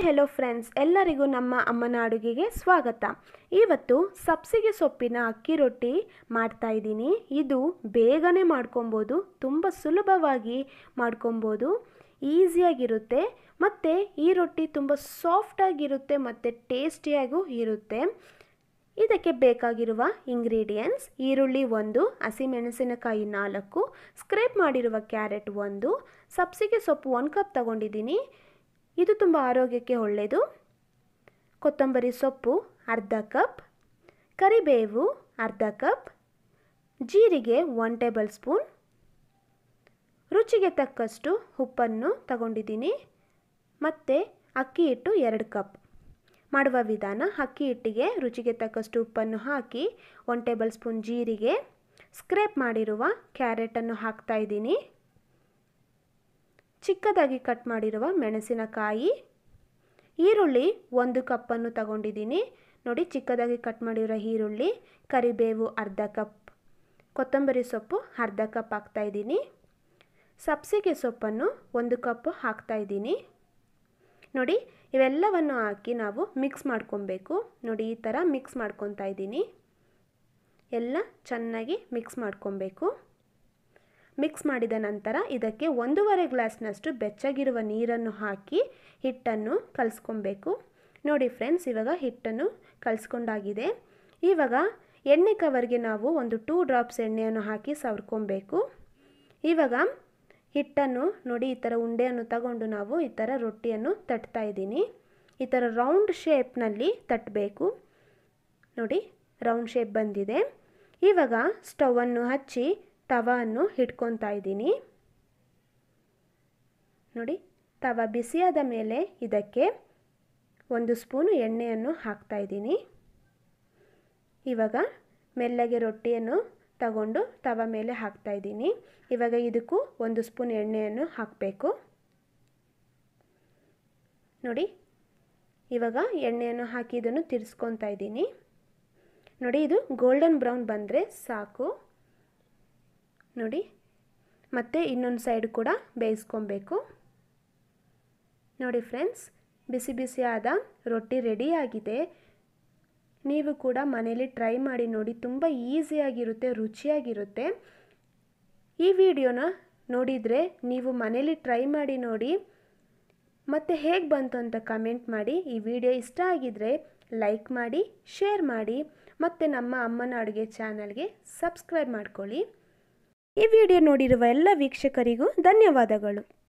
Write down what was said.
Hi hello friends ಎಲ್ಲರಿಗೂ ನಮ್ಮ ಅಮ್ಮನ ಅಡುಗೆಗೆ ಸ್ವಾಗತ. ಇವತ್ತು ಸಬ್ಸಿಗೆ ಸೊಪ್ಪಿನ ಅಕ್ಕಿ ರೊಟ್ಟಿ ಮಾಡ್ತಾ ಇದ್ದೀನಿ. ಇದು ಬೇಗನೆ ಮಾಡ್ಕೊಬೋದು, ತುಂಬ ಸುಲಭವಾಗಿ ಮಾಡ್ಕೊಬೋದು, ಈಸಿಯಾಗಿರುತ್ತೆ ಮತ್ತು ಈ ರೊಟ್ಟಿ ತುಂಬ ಸಾಫ್ಟಾಗಿರುತ್ತೆ ಮತ್ತು ಟೇಸ್ಟಿಯಾಗೂ ಇರುತ್ತೆ. ಇದಕ್ಕೆ ಬೇಕಾಗಿರುವ ಇಂಗ್ರೀಡಿಯೆಂಟ್ಸ್ ಈರುಳ್ಳಿ ಒಂದು, ಹಸಿಮೆಣಸಿನಕಾಯಿ ನಾಲ್ಕು ಸ್ಕ್ರೇಪ್ ಮಾಡಿರುವ ಕ್ಯಾರೆಟ್ ಒಂದು, ಸಬ್ಸಿಗೆ ಸೊಪ್ಪು ಒಂದು ಕಪ್ ತಗೊಂಡಿದ್ದೀನಿ. ಇದು ತುಂಬ ಆರೋಗ್ಯಕ್ಕೆ ಒಳ್ಳೆಯದು ಕೊತ್ತಂಬರಿ ಸೊಪ್ಪು, ಅರ್ಧ ಕಪ್. ಕರಿಬೇವು, ಅರ್ಧ ಕಪ್. ಜೀರಿಗೆ ಒನ್ ಟೇಬಲ್ ಸ್ಪೂನ್ ರುಚಿಗೆ ತಕ್ಕಷ್ಟು ಉಪ್ಪನ್ನು ತಗೊಂಡಿದ್ದೀನಿ. ಮತ್ತು ಅಕ್ಕಿ ಹಿಟ್ಟು ಎರಡು ಕಪ್. ಮಾಡುವ ವಿಧಾನ ಅಕ್ಕಿ ಹಿಟ್ಟಿಗೆ ರುಚಿಗೆ ತಕ್ಕಷ್ಟು ಉಪ್ಪನ್ನು ಹಾಕಿ ಒನ್ ಟೇಬಲ್ ಸ್ಪೂನ್ ಜೀರಿಗೆ. ಸ್ಕ್ರೇಪ್ ಮಾಡಿರುವ ಕ್ಯಾರೆಟನ್ನು ಹಾಕ್ತಾ ಇದ್ದೀನಿ. ಚಿಕ್ಕದಾಗಿ ಕಟ್ ಮಾಡಿರುವ ಮೆಣಸಿನಕಾಯಿ, ಈರುಳ್ಳಿ ಒಂದು ಕಪ್ಪನ್ನು ತಗೊಂಡಿದ್ದೀನಿ. ನೋಡಿ, ಚಿಕ್ಕದಾಗಿ ಕಟ್ ಮಾಡಿರೋ ಈರುಳ್ಳಿ, ಕರಿಬೇವು ಅರ್ಧ ಕಪ್, ಕೊತ್ತಂಬರಿ ಸೊಪ್ಪು ಅರ್ಧ ಕಪ್ ಹಾಕ್ತಾಯಿದ್ದೀನಿ ಸಬ್ಸಿಗೆ ಸೊಪ್ಪನ್ನು ಒಂದು ಕಪ್ ಹಾಕ್ತಾಯಿದ್ದೀನಿ ನೋಡಿ, ಇವೆಲ್ಲವನ್ನು ಹಾಕಿ ನಾವು ಮಿಕ್ಸ್ ಮಾಡ್ಕೊಬೇಕು. ನೋಡಿ, ಈ ಥರ ಮಿಕ್ಸ್ ಮಾಡ್ಕೊತಾ ಇದ್ದೀನಿ. ಎಲ್ಲ ಚೆನ್ನಾಗಿ ಮಿಕ್ಸ್ ಮಾಡ್ಕೊಬೇಕು. ಮಿಕ್ಸ್ ಮಾಡಿದ ನಂತರ ಇದಕ್ಕೆ ಒಂದೂವರೆ ಗ್ಲಾಸ್ನಷ್ಟು ಬೆಚ್ಚಗಿರುವ ನೀರನ್ನು ಹಾಕಿ ಹಿಟ್ಟನ್ನು ಕಲಿಸ್ಕೊಬೇಕು. ನೋಡಿ ಫ್ರೆಂಡ್ಸ್ ಇವಾಗ ಹಿಟ್ಟನ್ನು ಕಲಿಸ್ಕೊಂಡಾಗಿದೆ. ಇವಾಗ ಎಣ್ಣೆ ಕವರ್ಗೆ ನಾವು ಒಂದು ಟೂ ಡ್ರಾಪ್ಸ್ ಎಣ್ಣೆಯನ್ನು ಹಾಕಿ ಸವರ್ಕೊಬೇಕು. ಇವಾಗ ಹಿಟ್ಟನ್ನು ನೋಡಿ, ಈ ಥರ ಉಂಡೆಯನ್ನು ತಗೊಂಡು ನಾವು ಈ ಥರ ರೊಟ್ಟಿಯನ್ನು ತಟ್ತಾ ಇದ್ದೀನಿ. ಈ ಥರ ರೌಂಡ್ ಶೇಪ್ನಲ್ಲಿ ತಟ್ಟಬೇಕು ನೋಡಿ ರೌಂಡ್ ಶೇಪ್ ಬಂದಿದೆ. ಇವಾಗ ಸ್ಟವನ್ನು ಹಚ್ಚಿ ತವನ್ನು ಇಟ್ಕೊತಾ ಇದ್ದೀನಿ. ನೋಡಿ, ತವ ಬಿಸಿಯಾದ ಮೇಲೆ ಇದಕ್ಕೆ ಒಂದು ಸ್ಪೂನು ಎಣ್ಣೆಯನ್ನು ಹಾಕ್ತಾ ಇದ್ದೀನಿ. ಇವಾಗ ಮೆಲ್ಲಗೆ ರೊಟ್ಟಿಯನ್ನು ತಗೊಂಡು ತವ ಮೇಲೆ ಹಾಕ್ತಾ ಇದ್ದೀನಿ. ಇವಾಗ ಇದಕ್ಕೂ ಒಂದು ಸ್ಪೂನ್ ಎಣ್ಣೆಯನ್ನು ಹಾಕಬೇಕು. ನೋಡಿ, ಇವಾಗ ಎಣ್ಣೆಯನ್ನು ಹಾಕಿ ಇದನ್ನು ತಿರ್ಸ್ಕೊತಾ ಇದ್ದೀನಿ. ನೋಡಿ, ಇದು ಗೋಲ್ಡನ್ ಬ್ರೌನ್ ಬಂದರೆ ಸಾಕು. ನೋಡಿ. ಮತ್ತು ಇನ್ನೊಂದು ಸೈಡ್ ಕೂಡ ಬೇಯಿಸ್ಕೊಬೇಕು. ನೋಡಿ ಫ್ರೆಂಡ್ಸ್ ಬಿಸಿ ಬಿಸಿಯಾದ ರೊಟ್ಟಿ ರೆಡಿಯಾಗಿದೆ ನೀವು ಕೂಡ ಮನೇಲಿ ಟ್ರೈ ಮಾಡಿ ನೋಡಿ, ತುಂಬ ಈಸಿಯಾಗಿರುತ್ತೆ ರುಚಿಯಾಗಿರುತ್ತೆ. ಈ ವಿಡಿಯೋನ ನೋಡಿದರೆ ನೀವು ಮನೇಲಿ ಟ್ರೈ ಮಾಡಿ ನೋಡಿ, ಮತ್ತು ಹೇಗೆ ಬಂತು ಅಂತ ಕಮೆಂಟ್ ಮಾಡಿ. ಈ ವಿಡಿಯೋ ಇಷ್ಟ ಆಗಿದರೆ ಲೈಕ್ ಮಾಡಿ ಶೇರ್ ಮಾಡಿ. ಮತ್ತು ನಮ್ಮ ಅಮ್ಮನ ಅಡುಗೆ ಚಾನಲ್ಗೆ ಸಬ್ಸ್ಕ್ರೈಬ್ ಮಾಡ್ಕೊಳ್ಳಿ. ಈ ವಿಡಿಯೋ ನೋಡಿರುವ ಎಲ್ಲ ವೀಕ್ಷಕರಿಗೂ ಧನ್ಯವಾದಗಳು.